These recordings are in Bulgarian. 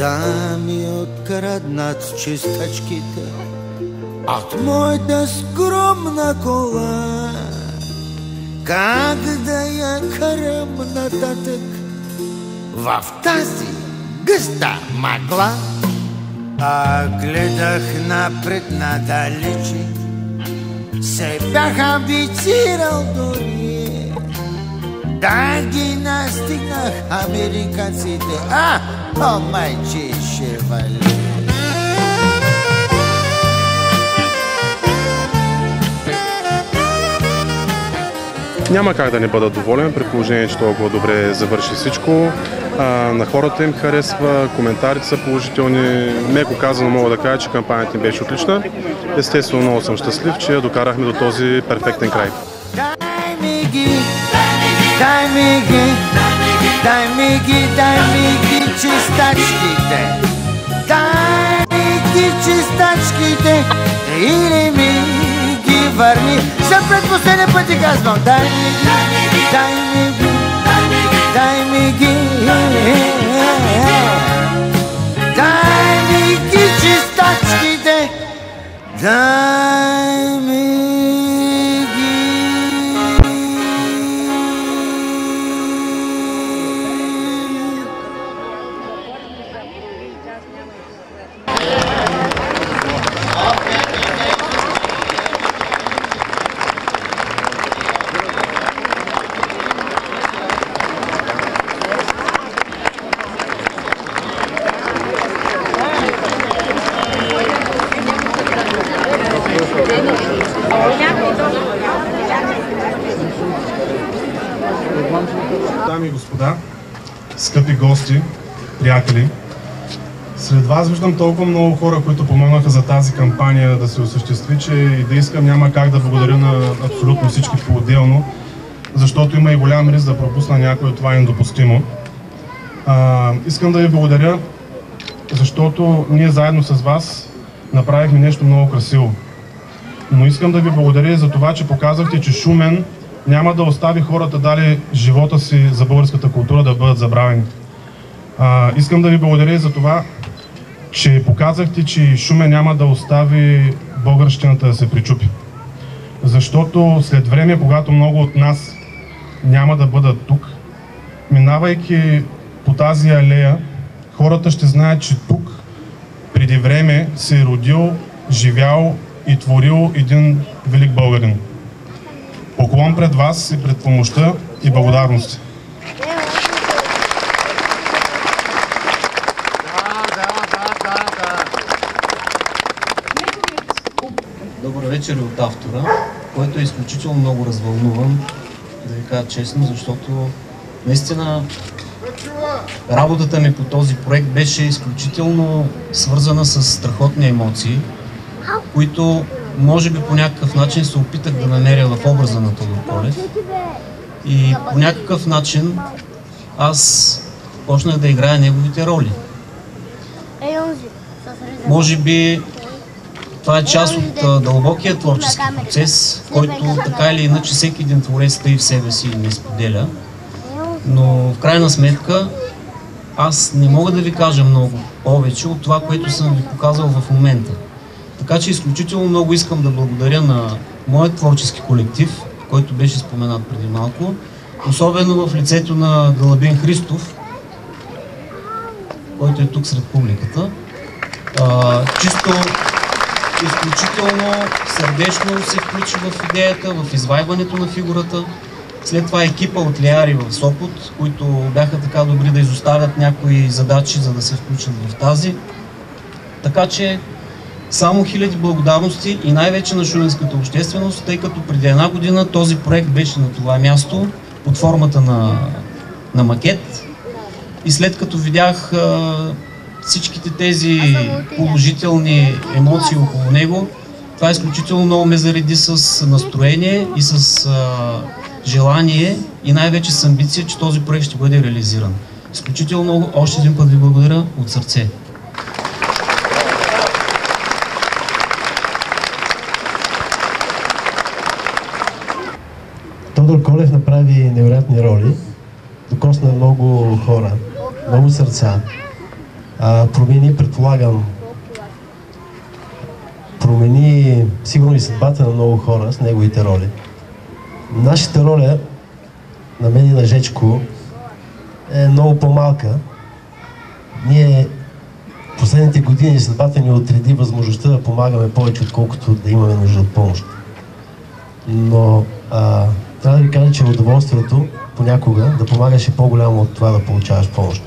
да ми откраднат чистачките от моята скромна кола. Как да я карам нататък в тази гъста мъгла? А гледах напред надалече, се бях амбицирал дори. Да ги настигнах американците, а, о майче шевали. Няма как да не бъда доволен, при положение, че толкова добре завърши всичко. А, на хората им харесва, коментарите са положителни. Меко казано мога да кажа, че кампанията им беше отлична. Естествено, много съм щастлив, че я докарахме до този перфектен край. Дай ми ги, дай ми ги, дай ми ги, дай ми ги. Дай ми ги чистачките или ми ги върни. За предпоследен път ти казвам, дай ми ги, дай ми ги, дай ми ги. Дай приятели, сред вас виждам толкова много хора, които помогнаха за тази кампания да се осъществи, че и да искам няма как да благодаря на абсолютно всички по-отделно, защото има и голям риск да пропусна някой, това е недопустимо. А, искам да ви благодаря, защото ние заедно с вас направихме нещо много красиво. Но искам да ви благодаря за това, че показахте, че Шумен няма да остави хората дали живота си за българската култура да бъдат забравени. А, искам да ви благодаря за това, че показахте, че и Шумен няма да остави българщината да се причупи. Защото след време, когато много от нас няма да бъдат тук, минавайки по тази алея, хората ще знаят, че тук преди време се е родил, живял и творил един велик българин. Поклон пред вас и пред помощта и благодарности. Добър вечер и от автора, който е изключително много развълнуван, да ви кажа честно, защото наистина работата ми по този проект беше изключително свързана с страхотни емоции, които може би по някакъв начин се опитах да намеря в образа на Тодор Колев. И по някакъв начин аз почнах да играя неговите роли. Може би това е част от дълбокия творчески процес, който така или иначе всеки един творец тъй в себе си не споделя. Но в крайна сметка аз не мога да ви кажа много повече от това, което съм ви показал в момента. Така че изключително много искам да благодаря на моят творчески колектив, който беше споменат преди малко, особено в лицето на Галабин Христов, който е тук сред публиката. А, чисто изключително сърдечно се включи в идеята, в извайването на фигурата. След това екипа от Леари в Сопот, които бяха така добри да изоставят някои задачи, за да се включат в тази. Така че само хиляди благодарности и най-вече на шуменската общественост, тъй като преди една година този проект беше на това място под формата на, на макет. И след като видях всичките тези положителни емоции около него, това изключително много ме зареди с настроение и с а, желание и най-вече с амбиция, че този проект ще бъде реализиран. Изключително много, още един път ви благодаря от сърце. Тодор Колев направи невероятни роли, докосна много хора, много сърца. Промени, предполагам, промени сигурно и съдбата на много хора с неговите роли. Нашата роля, на мен и на Жечко, е много по-малка. Ние последните години съдбата ни отреди възможността да помагаме повече, отколкото да имаме нужда от помощ. Но а, трябва да ви кажа, че удоволствието понякога да помагаш е по-голямо от това да получаваш помощ.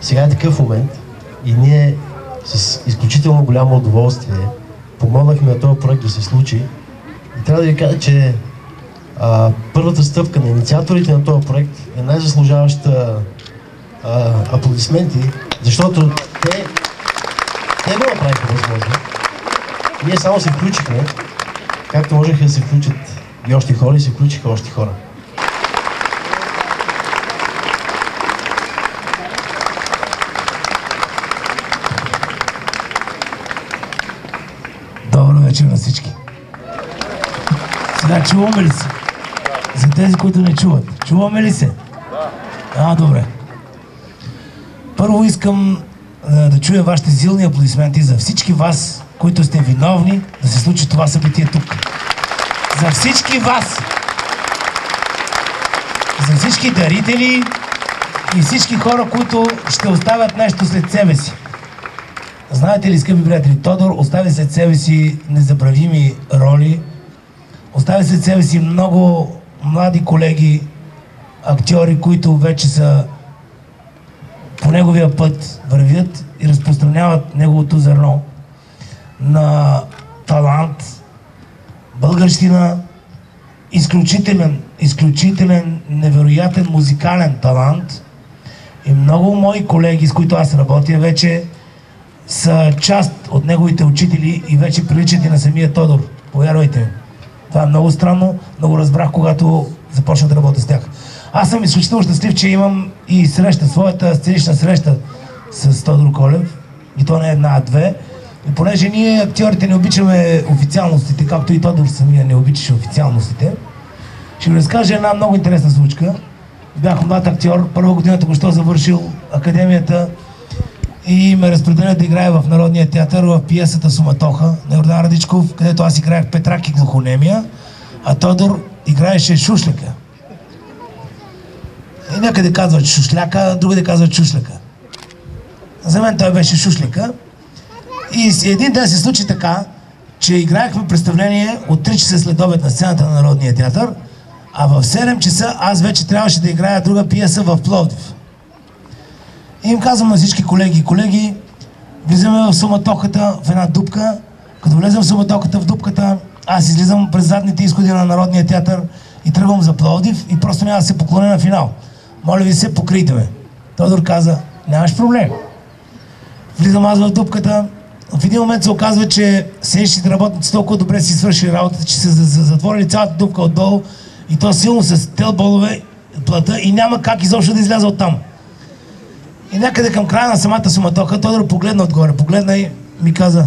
Сега е такъв момент и ние с изключително голямо удоволствие помогнахме на този проект да се случи. И трябва да ви кажа, че а, първата стъпка на инициаторите на този проект е най-заслужаваща аплодисменти, защото те, те го направиха възможно. Ние само се включихме, както можеха да се включат и още хора, и се включиха още хора. Вечер на всички. Сега чуваме ли се? За тези, които не чуват. Чуваме ли се? Да. А, добре. Първо искам а, да чуя вашите силни аплодисменти за всички вас, които сте виновни да се случи това събитие тук. За всички вас! За всички дарители и всички хора, които ще оставят нещо след себе си. Знаете ли, скъпи приятели, Тодор остави след себе си незабравими роли, остави след себе си много млади колеги, актьори, които вече са по неговия път вървят и разпространяват неговото зърно на талант, българщина, изключителен, изключителен, невероятен музикален талант. И много мои колеги, с които аз работя вече, са част от неговите учители и вече приличат и на самия Тодор. Повярвайте. Това е много странно, много разбрах, когато започнах да работя с тях. Аз съм изключително щастлив, че имам и среща, своята сценична среща с Тодор Колев. И то не е една, а две. И понеже ние, актьорите, не обичаме официалностите, както и Тодор самия не обичаше официалностите, ще ви разкажа една много интересна случка. Бях млад актьор, първа година току-що завършил академията и ме разпределят да играя в Народния театър в пиесата Суматоха на Йордан Радичков, където аз играех Петрак и глухонемия, а Тодор играеше Шушляка. И някъде казват Шушляка, другаде казват Шушляка. За мен той беше Шушляка. И един ден се случи така, че играехме представление от 3 часа след обед на сцената на Народния театър, а в 7 часа аз вече трябваше да играя друга пиеса в Пловдив. И им казвам на всички колеги, колеги, влизаме в суматохата в една дупка. Като влезем в суматохата в дупката, аз излизам през задните изходи на Народния театър и тръгвам за Пловдив и просто няма да се поклоня на финал. Моля ви се, покрийте ме. Тодор каза, нямаш проблем. Влизам аз в дупката, в един момент се оказва, че сенщите работници толкова добре си свършили работата, че са затворили цялата дупка отдолу и то силно с телболове плата и няма как изобщо да изляза оттам. И някъде към края на самата суматоха, Тодор погледна отгоре, погледна и ми каза,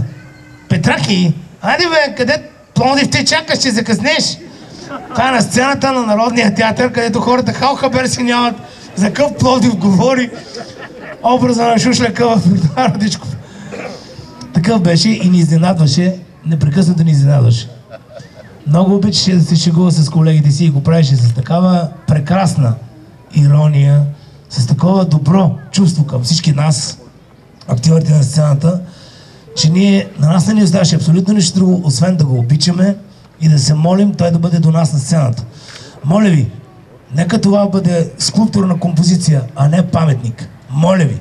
Петраки, айде бе, къде Пловдив те чакаш, ще закъснеш? Това е на сцената на Народния театър, където хората хал хабер си нямат за какъв Пловдив говори образа на Шушляка в Радичков. Такъв беше и ни изненадваше, непрекъснато ни изненадваше. Много обичаше да се шегува с колегите си и го правеше с такава прекрасна ирония, с такова добро чувство към всички нас, актьорите на сцената, че ние, на нас не ни оставаше абсолютно нищо друго, освен да го обичаме и да се молим той да бъде до нас на сцената. Моля ви, нека това бъде скулптурна композиция, а не паметник. Моля ви,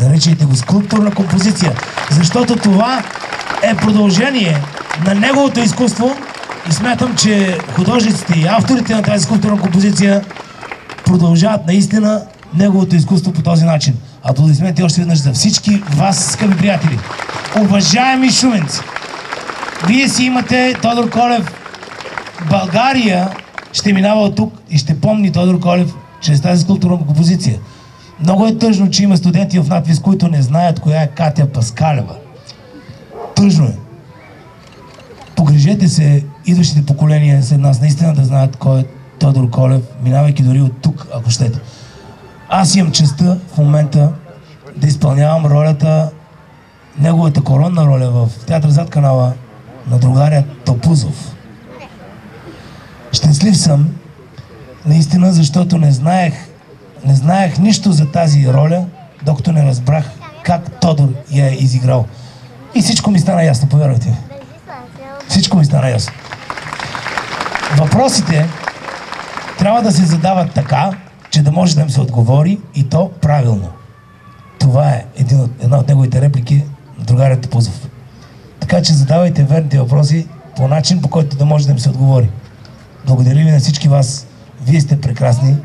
наричайте го скулптурна композиция, защото това е продължение на неговото изкуство и смятам, че художниците и авторите на тази скулптурна композиция продължават наистина неговото изкуство по този начин. Аплодисменти още веднъж за всички вас, скъпи приятели. Уважаеми шуменци, вие си имате Тодор Колев. България ще минава от тук и ще помни Тодор Колев чрез тази скулптурна композиция. Много е тъжно, че има студенти в надвис, които не знаят коя е Катя Паскалева. Тъжно е. Погрежете се идващите поколения след нас наистина да знаят кой е Тодор Колев, минавайки дори от тук, ако щете. Аз имам честа в момента да изпълнявам ролята, неговата коронна роля в театър зад канала на другаря Топузов. Щастлив съм, наистина, защото не знаех, не знаех нищо за тази роля, докато не разбрах как Тодор я е изиграл. И всичко ми стана ясно, повярвайте. Всичко ми стана ясно. Въпросите трябва да се задават така, че да може да им се отговори и то правилно. Това е един от, една от неговите реплики на другарята Пузов. Така че задавайте верните въпроси по начин, по който да може да им се отговори. Благодаря ви на всички вас. Вие сте прекрасни.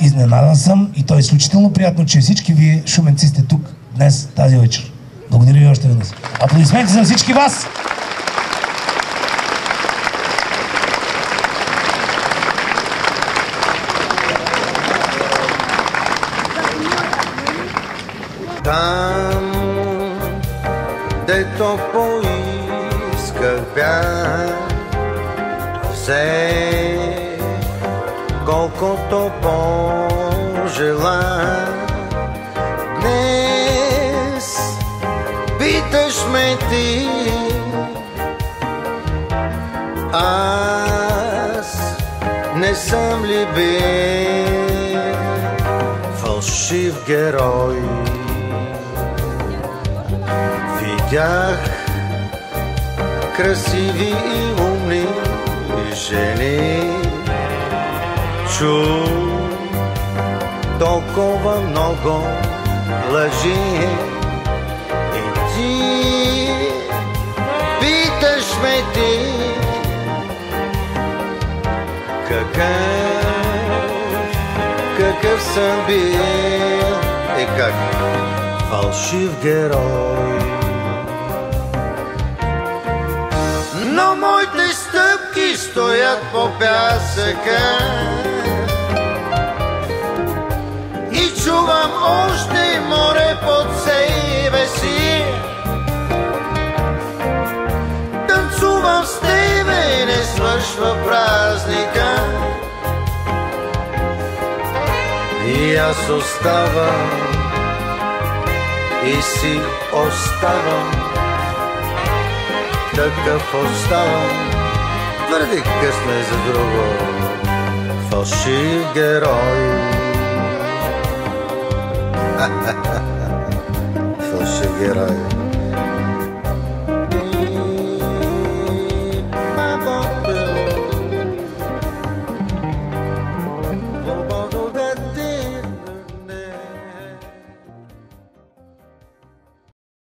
Изненадан съм и то е изключително приятно, че всички вие, шуменци, сте тук днес, тази вечер. Благодаря ви още веднъж. Аплодисменти за всички вас! Там, дето поисках бях, взе колкото пожела. Днес питаш ме ти, аз не съм ли бил фалшив герой? Видях красиви и умни жени. Чу толкова много лъжи. И ти питаш ме ти какъв, какъв съм бил и как фалшив герой. Но моите стъпки стоят по пясъка. И чувам още море под себе си. Танцувам с тебе и не свършва празника. И аз оставам. И си оставам такъв оставам Твърде късно е за друго Фалшив герой Фалшив герой